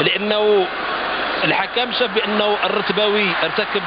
لأنه الحكم شاف بأنه الرتباوي ارتكب